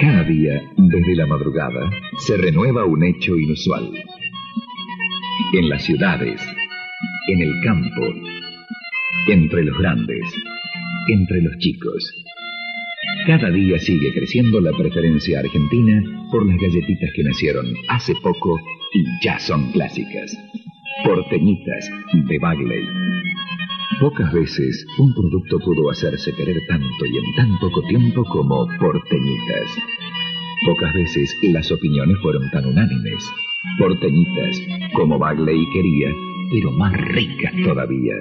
Cada día, desde la madrugada, se renueva un hecho inusual. En las ciudades, en el campo, entre los grandes, entre los chicos. Cada día sigue creciendo la preferencia argentina por las galletitas que nacieron hace poco y ya son clásicas. Porteñitas de Bagley. Pocas veces un producto pudo hacerse querer tanto y en tan poco tiempo como Porteñitas. Pocas veces las opiniones fueron tan unánimes. Porteñitas, como Bagley quería, pero más ricas todavía.